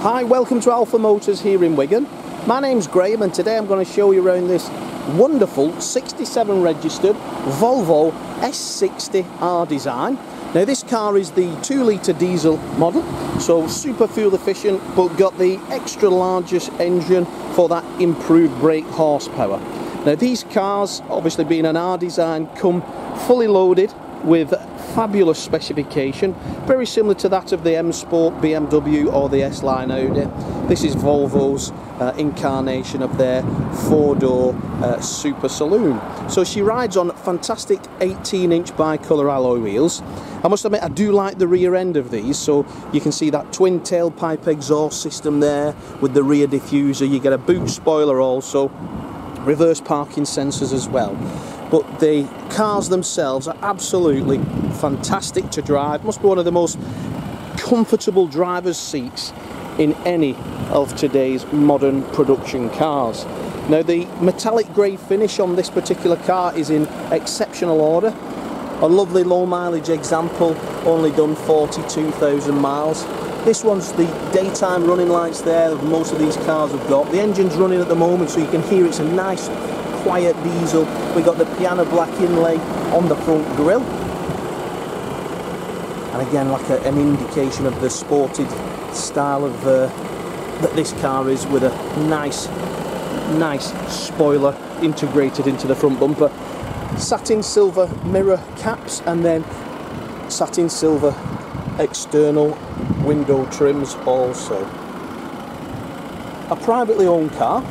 Hi, welcome to Alpha Motors here in Wigan. My name's Graham and today I'm going to show you around this wonderful 67 registered Volvo S60 R design. Now this car is the 2 litre diesel model, so super fuel efficient but got the extra largest engine for that improved brake horsepower. Now these cars, obviously being an R design, come fully loaded with fabulous specification, very similar to that of the M Sport BMW or the S-Line Audi. This is Volvo's uh, incarnation of their four-door uh, super saloon. So she rides on fantastic 18-inch bi-colour alloy wheels. I must admit I do like the rear end of these, so you can see that twin tailpipe exhaust system there with the rear diffuser. You get a boot spoiler also, reverse parking sensors as well but the cars themselves are absolutely fantastic to drive. Must be one of the most comfortable driver's seats in any of today's modern production cars. Now the metallic grey finish on this particular car is in exceptional order. A lovely low mileage example only done 42,000 miles. This one's the daytime running lights there that most of these cars have got. The engine's running at the moment so you can hear it's a nice quiet diesel. We got the piano black inlay on the front grille. And again, like a, an indication of the sported style of uh, that this car is with a nice, nice spoiler integrated into the front bumper. Satin silver mirror caps and then satin silver external window trims also. A privately owned car,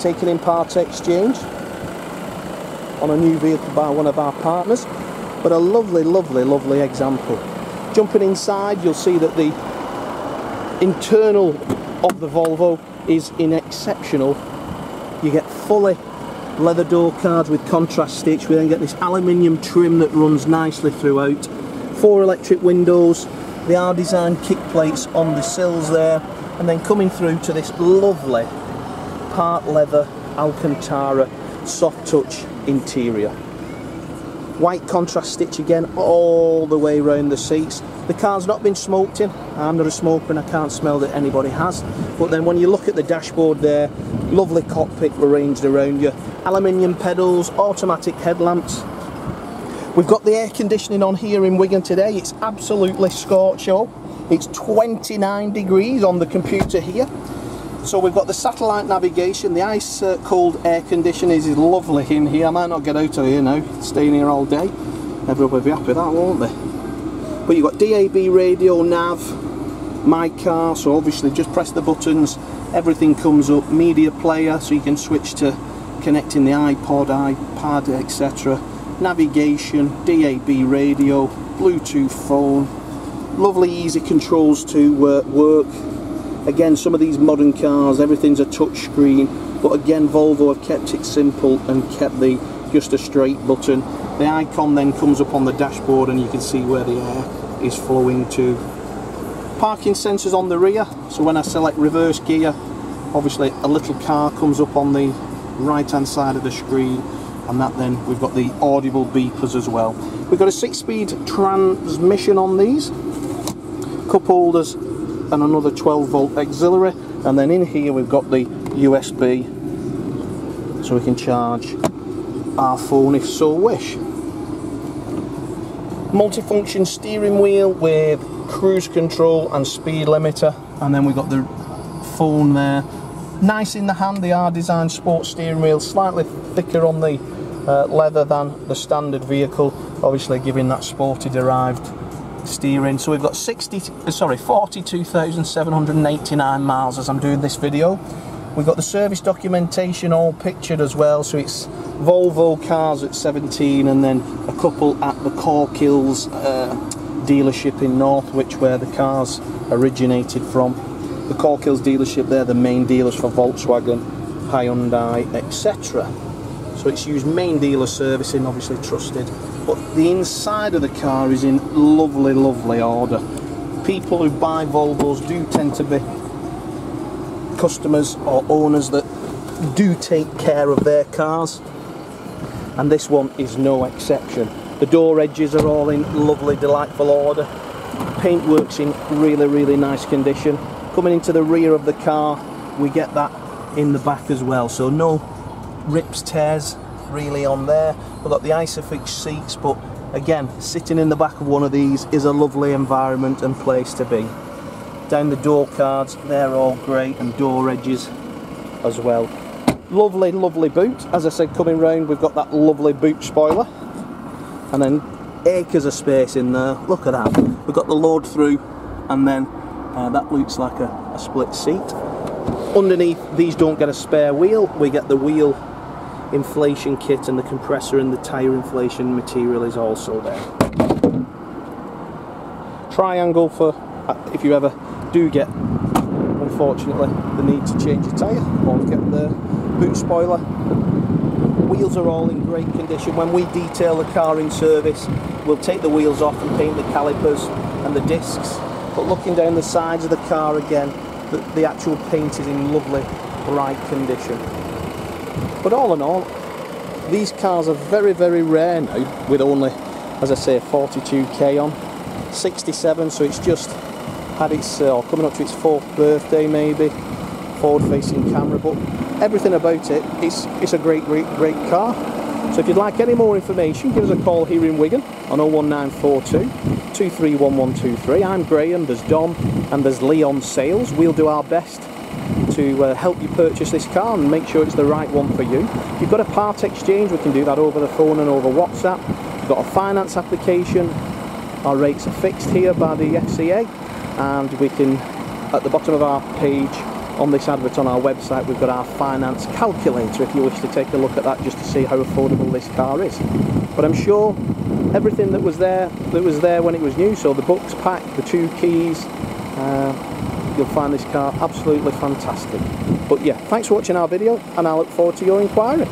taken in part exchange on a new vehicle by one of our partners. But a lovely lovely lovely example. Jumping inside you'll see that the internal of the Volvo is in exceptional. You get fully leather door cards with contrast stitch. We then get this aluminium trim that runs nicely throughout. Four electric windows. The R design kick plates on the sills there. And then coming through to this lovely part leather Alcantara soft touch interior. White contrast stitch again all the way around the seats. The car's not been smoked in. I'm not a smoker and I can't smell that anybody has. But then when you look at the dashboard there, lovely cockpit arranged around you. Aluminium pedals, automatic headlamps. We've got the air conditioning on here in Wigan today. It's absolutely scorcho. It's 29 degrees on the computer here. So we've got the satellite navigation, the ice uh, cold air conditioning is lovely in here. I might not get out of here now, staying here all day. Everybody will be happy with that, won't they? But you've got DAB radio, nav, my car, so obviously just press the buttons, everything comes up, media player, so you can switch to connecting the iPod, iPad, etc. Navigation, DAB radio, Bluetooth phone, lovely easy controls to uh, work Again, some of these modern cars, everything's a touch screen, but again, Volvo have kept it simple and kept the just a straight button. The icon then comes up on the dashboard and you can see where the air is flowing to. Parking sensors on the rear, so when I select reverse gear, obviously a little car comes up on the right hand side of the screen and that then we've got the audible beepers as well. We've got a six speed transmission on these, cup holders and another 12 volt auxiliary. And then in here we've got the USB so we can charge our phone if so wish. Multifunction steering wheel with cruise control and speed limiter. And then we've got the phone there. Nice in the hand the R design sports steering wheel slightly thicker on the uh, leather than the standard vehicle. Obviously giving that sporty derived steering. So we've got 60, uh, sorry, 42,789 miles as I'm doing this video. We've got the service documentation all pictured as well. So it's Volvo cars at 17 and then a couple at the Corkills uh, dealership in Northwich where the cars originated from. The Corkills dealership, they're the main dealers for Volkswagen, Hyundai, etc. So it's used main dealer servicing, obviously trusted but the inside of the car is in lovely lovely order. People who buy Volvos do tend to be customers or owners that do take care of their cars and this one is no exception. The door edges are all in lovely delightful order. Paintwork's in really really nice condition. Coming into the rear of the car we get that in the back as well. So no rips tears really on there. We've got the isofix seats but again sitting in the back of one of these is a lovely environment and place to be. Down the door cards they're all great and door edges as well. Lovely lovely boot. As I said coming round we've got that lovely boot spoiler. And then acres of space in there. Look at that. We've got the load through and then uh, that looks like a, a split seat. Underneath these don't get a spare wheel. We get the wheel inflation kit and the compressor and the tyre inflation material is also there. Triangle for uh, if you ever do get unfortunately the need to change your tyre or get the boot spoiler wheels are all in great condition. When we detail the car in service we'll take the wheels off and paint the calipers and the discs. But looking down the sides of the car again the, the actual paint is in lovely bright condition but all in all these cars are very very rare now with only as I say 42k on. 67 so it's just had its uh, coming up to its fourth birthday maybe. Forward facing camera but everything about it it's it's a great great great car. So if you'd like any more information give us a call here in Wigan on 01942 231123 I'm Graham there's Dom and there's Leon Sales. We'll do our best to uh, help you purchase this car and make sure it's the right one for you. If you've got a part exchange we can do that over the phone and over WhatsApp. We've got a finance application. Our rates are fixed here by the FCA and we can at the bottom of our page on this advert on our website we've got our finance calculator if you wish to take a look at that just to see how affordable this car is. But I'm sure everything that was there that was there when it was new so the books pack the two keys uh, you'll find this car absolutely fantastic. But yeah thanks for watching our video and I look forward to your inquiry